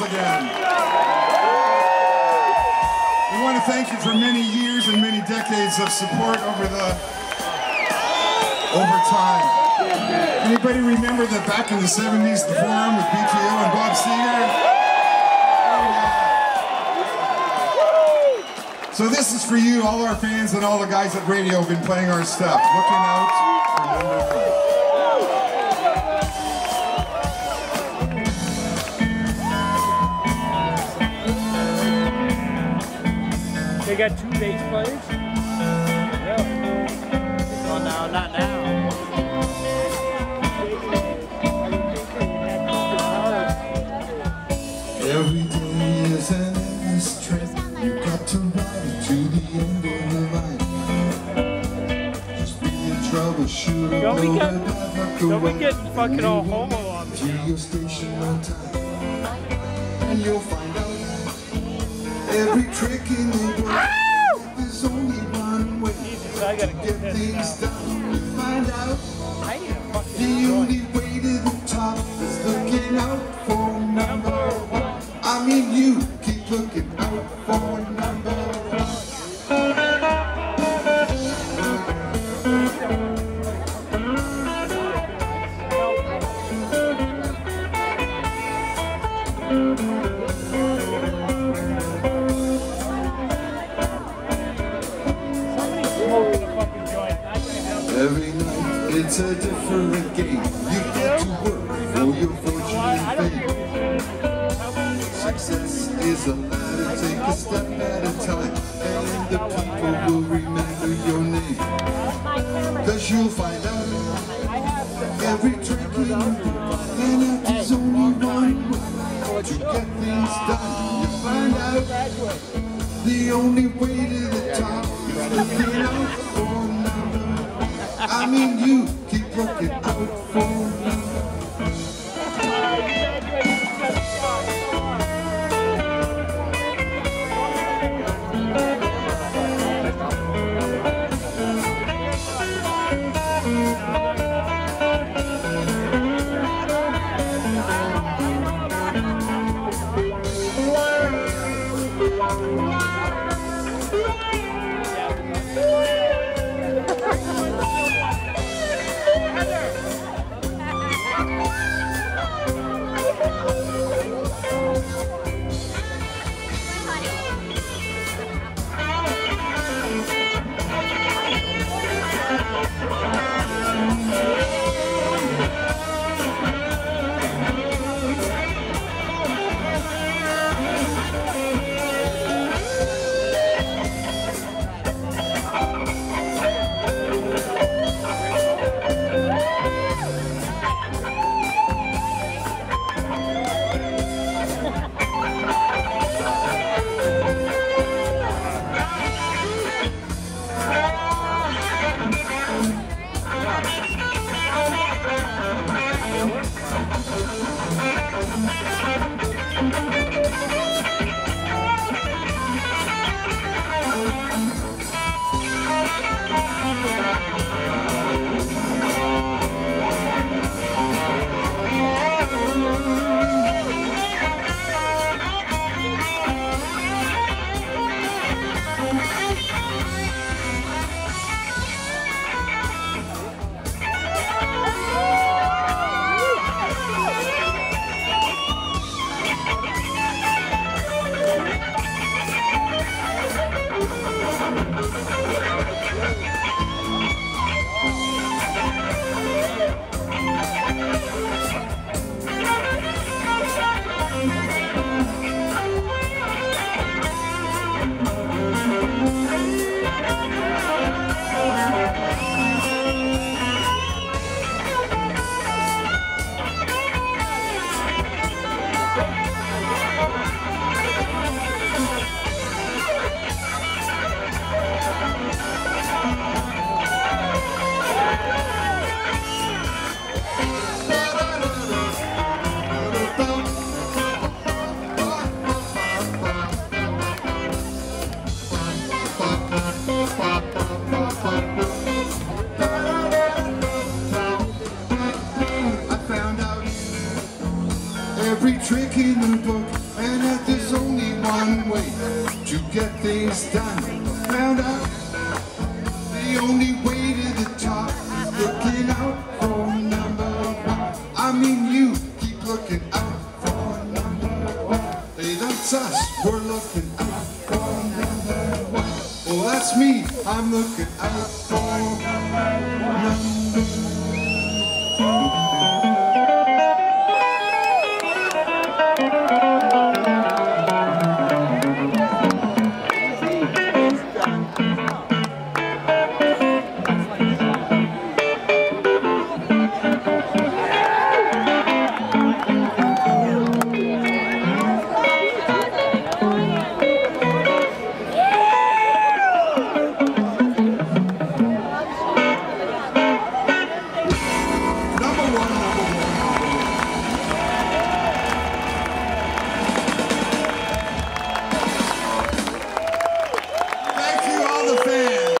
once again. We want to thank you for many years and many decades of support over the over time. Anybody remember that back in the 70s, the forum with BTO and Bob Seger? So this is for you, all our fans and all the guys at radio have been playing our stuff. Looking out got two bass players? Yeah. Well, no, not now. Every day is an endless trip. You got to ride it to the end of the line. Just be a troubleshooter. Don't be know getting- that Don't be away getting fucking all homo on me. to your station on time. And you'll find out every trick in the gotta get things done. Find out I need a fucking the only way to the top is looking out for number it's a different game. You got to work for your fortune and fame. you. Success is a ladder, take a step at a time, and the people will remember your name. Cause you'll find out every trick the book, and that there's only one way to get things done. You find out the only way to the top is looking out for number. I mean, you keep looking out every trick in the book and that there's only one way to get things done. Found out the only way to the top is looking out for number one. I mean you keep looking out for number one. Hey, that's us, we're looking out for number one. Well, that's me, I'm looking out for number one.